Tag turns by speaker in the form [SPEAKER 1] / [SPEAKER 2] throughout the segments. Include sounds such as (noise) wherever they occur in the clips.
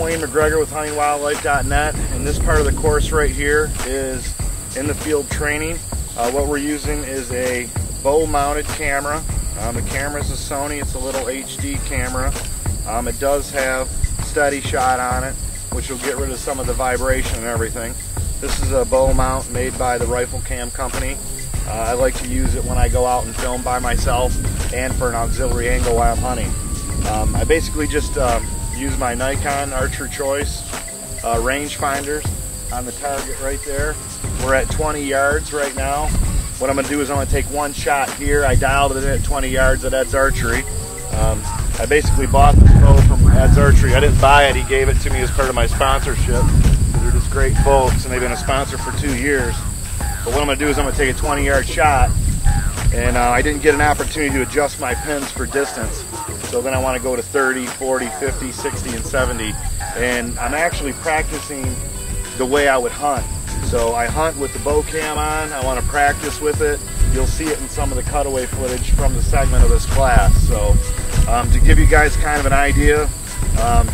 [SPEAKER 1] Wayne McGregor with huntingwildlife.net and this part of the course right here is in the field training. Uh, what we're using is a bow mounted camera. Um, the camera is a Sony, it's a little HD camera. Um, it does have steady shot on it which will get rid of some of the vibration and everything. This is a bow mount made by the Rifle Cam company. Uh, I like to use it when I go out and film by myself and for an auxiliary angle while I'm hunting. Um, I basically just um, use my Nikon Archer Choice uh, rangefinders on the target right there. We're at 20 yards right now. What I'm to do is I'm to take one shot here. I dialed it at 20 yards at Ed's Archery. Um, I basically bought this bow from Ed's Archery. I didn't buy it. He gave it to me as part of my sponsorship. They're just great folks, and they've been a sponsor for two years. But what I'm to do is I'm to take a 20 yard shot, and uh, I didn't get an opportunity to adjust my pins for distance. So then I want to go to 30, 40, 50, 60, and 70. And I'm actually practicing the way I would hunt. So I hunt with the bow cam on. I want to practice with it. You'll see it in some of the cutaway footage from the segment of this class. So um, to give you guys kind of an idea, um,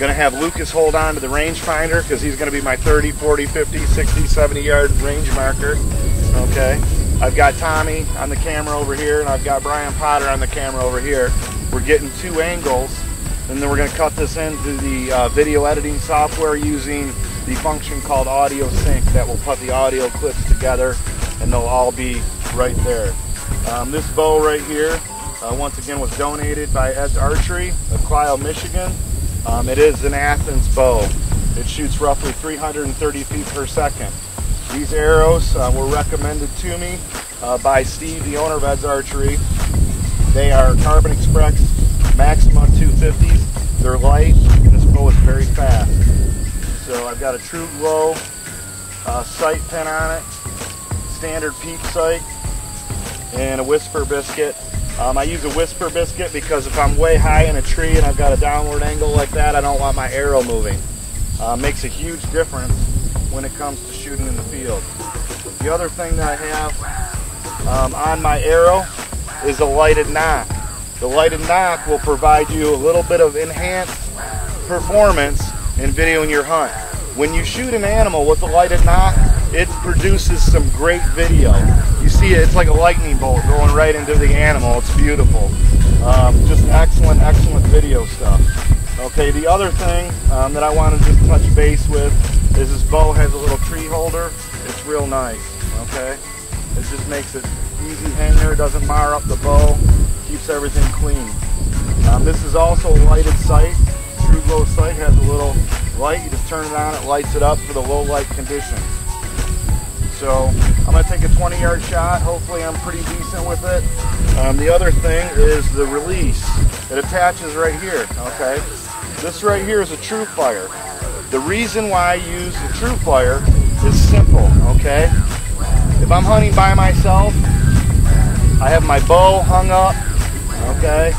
[SPEAKER 1] gonna have Lucas hold on to the rangefinder because he's gonna be my 30, 40, 50, 60, 70 yard range marker. Okay. I've got Tommy on the camera over here and I've got Brian Potter on the camera over here. We're getting two angles and then we're going to cut this into the uh, video editing software using the function called audio sync that will put the audio clips together and they'll all be right there. Um, this bow right here uh, once again was donated by Ed's Archery of Clio, Michigan. Um, it is an Athens bow. It shoots roughly 330 feet per second. These arrows uh, were recommended to me uh, by Steve, the owner of Ed's Archery. They are Carbon Express Maxima 250s. They're light, and this bow is very fast. So I've got a true glow uh, sight pin on it, standard peep sight, and a Whisker Biscuit. Um, I use a Whisker Biscuit because if I'm way high in a tree and I've got a downward angle like that, I don't want my arrow moving. Uh, makes a huge difference when it comes to shooting in the field. The other thing that I have um, on my arrow is a lighted nock. The lighted nock will provide you a little bit of enhanced performance in videoing your hunt. When you shoot an animal with a lighted nock, it produces some great video. You see it, it's like a lightning bolt going right into the animal. It's beautiful. Um, just excellent, excellent video stuff. Okay, the other thing um, that I want to just touch base with is this bow has a little tree holder. It's real nice, okay? It just makes it easy hanger, doesn't mar up the bow, keeps everything clean. Um, this is also a lighted sight. TruGlo sight has a little light. You just turn it on, it lights it up for the low light conditions. So I'm going to take a 20 yard shot. Hopefully I'm pretty decent with it. Um, the other thing is the release. It attaches right here, okay? This right here is a Tru-Fire. The reason why I use the Tru-Fire is simple, okay? If I'm hunting by myself, I have my bow hung up, okay?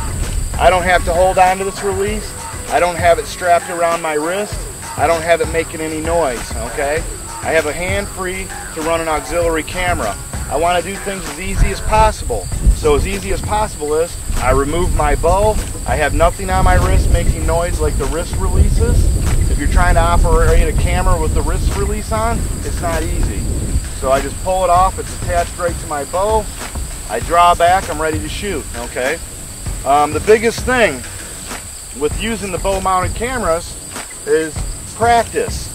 [SPEAKER 1] I don't have to hold on to this release. I don't have it strapped around my wrist. I don't have it making any noise, okay? I have a hand free to run an auxiliary camera. I want to do things as easy as possible. So as easy as possible is I remove my bow. I have nothing on my wrist making noise like the wrist releases. If you're trying to operate a camera with the wrist release on, it's not easy. So I just pull it off. It's attached right to my bow. I draw back. I'm ready to shoot. Okay. Um, the biggest thing with using the bow mounted cameras is practice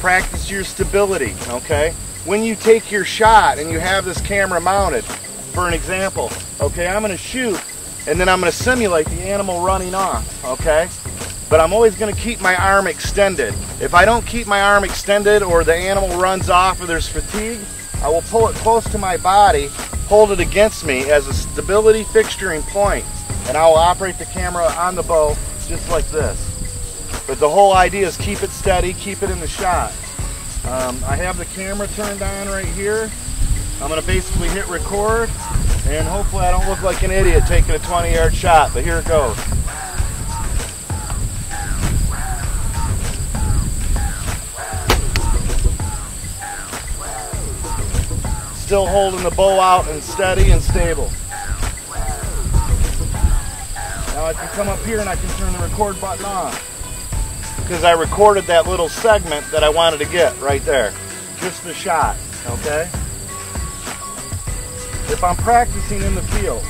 [SPEAKER 1] practice your stability, okay? When you take your shot and you have this camera mounted, for an example, okay, I'm gonna shoot and then I'm gonna simulate the animal running off, okay? But I'm always gonna keep my arm extended. If I don't keep my arm extended or the animal runs off or there's fatigue, I will pull it close to my body, hold it against me as a stability fixturing point, and I will operate the camera on the bow just like this. But the whole idea is keep it steady, keep it in the shot. Um, I have the camera turned on right here. I'm gonna basically hit record and hopefully I don't look like an idiot taking a 20 yard shot, but here it goes. Still holding the bow out and steady and stable. Now I can come up here and I can turn the record button on because I recorded that little segment that I wanted to get right there. Just the shot, okay? If I'm practicing in the field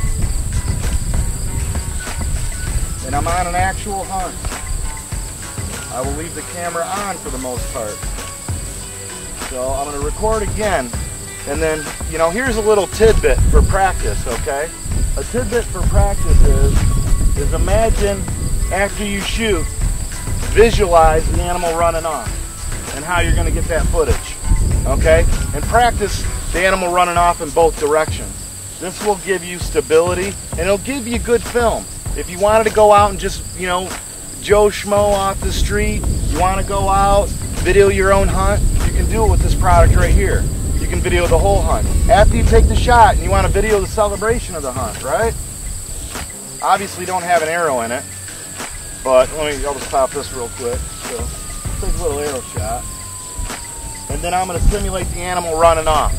[SPEAKER 1] and I'm on an actual hunt, I will leave the camera on for the most part. So I'm going to record again and then, you know, here's a little tidbit for practice, okay? A tidbit for practice is, is imagine after you shoot, visualize the animal running off and how you're going to get that footage, okay? And practice the animal running off in both directions. This will give you stability and it'll give you good film. If you wanted to go out and just, you know, Joe Schmo off the street, you want to go out, video your own hunt, you can do it with this product right here video the whole hunt. After you take the shot and you want to video the celebration of the hunt, right? Obviously don't have an arrow in it, but let me, I'll just pop this real quick. So take a little arrow shot. And then I'm going to simulate the animal running off.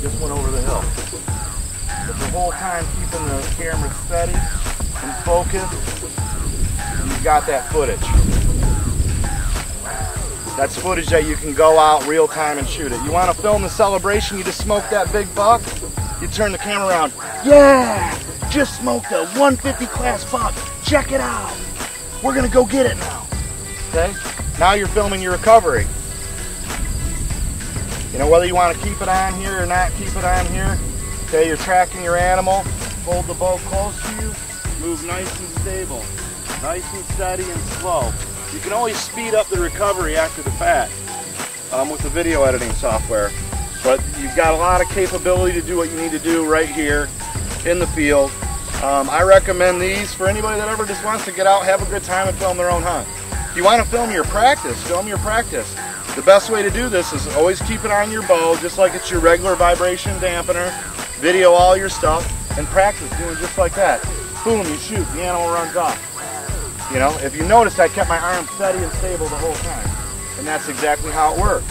[SPEAKER 1] Just went over the hill. But the whole time keeping the camera steady and focus, you've got that footage. That's footage that you can go out real time and shoot it. You want to film the celebration, you just smoked that big buck, you turn the camera around. Yeah! Just smoked a 150 class buck. Check it out. We're going to go get it now. Okay? Now you're filming your recovery. You know, whether you want to keep it on here or not keep it on here, okay, you're tracking your animal, hold the bow close to you, move nice and stable, nice and steady and slow. You can always speed up the recovery after the fact um, with the video editing software. But you've got a lot of capability to do what you need to do right here in the field. Um, I recommend these for anybody that ever just wants to get out, have a good time, and film their own hunt. If you want to film your practice, film your practice. The best way to do this is always keep it on your bow, just like it's your regular vibration dampener. Video all your stuff and practice doing just like that boom, you shoot, the animal runs off. You know, if you notice, I kept my arm steady and stable the whole time. And that's exactly how it works.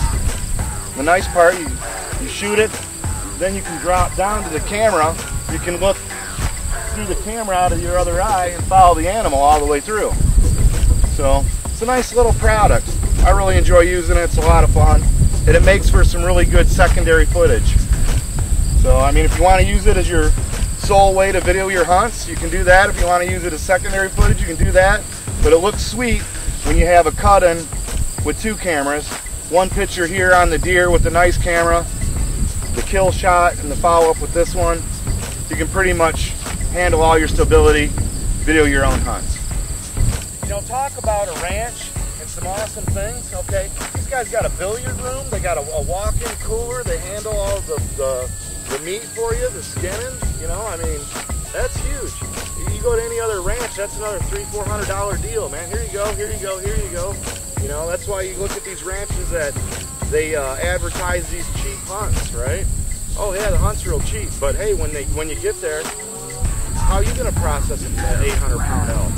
[SPEAKER 1] The nice part, you, you shoot it, then you can drop down to the camera. You can look through the camera out of your other eye and follow the animal all the way through. So it's a nice little product. I really enjoy using it. It's a lot of fun. And it makes for some really good secondary footage. So, I mean, if you want to use it as your sole way to video your hunts. You can do that. If you want to use it as secondary footage, you can do that. But it looks sweet when you have a cut-in with two cameras. One picture here on the deer with the nice camera, the kill shot, and the follow-up with this one. You can pretty much handle all your stability, video your own hunts. You know, talk about a ranch and some awesome things, okay? These guys got a billiard room, they got a, a walk-in cooler, they handle all the, the the meat for you, the skinning, you know, I mean, that's huge. You go to any other ranch, that's another three, four hundred dollar deal, man. Here you go, here you go, here you go. You know, that's why you look at these ranches that they uh, advertise these cheap hunts, right? Oh yeah, the hunt's real cheap, but hey, when they when you get there, how are you gonna process an 800 pound elk?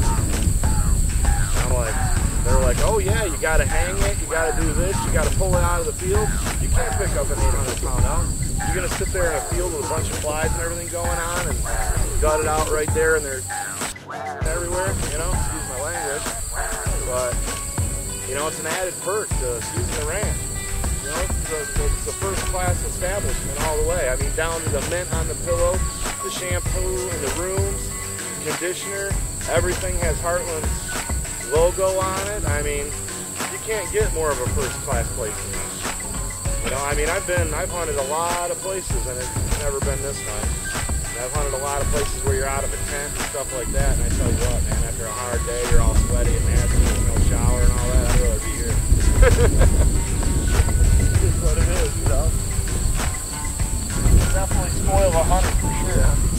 [SPEAKER 1] I'm like, they're like, oh yeah, you gotta hang it, you gotta do this, you gotta pull it out of the field. You can't pick up an 800 pound elk you're gonna sit there in a field with a bunch of flies and everything going on and gut it out right there and they're everywhere, you know, excuse my language. But, you know, it's an added perk to using the ranch. You know, it's a, it's a first class establishment all the way. I mean, down to the mint on the pillow, the shampoo in the rooms, conditioner, everything has Heartland's logo on it. I mean, you can't get more of a first class place than this. You know, I mean, I've been, I've hunted a lot of places and it's never been this nice. I've hunted a lot of places where you're out of a tent and stuff like that. And I tell you what, man, after a hard day, you're all sweaty and nasty, and no shower and all that. I'd rather be here. (laughs) it's what it is, you know. Definitely spoil a hunt for sure. Yeah.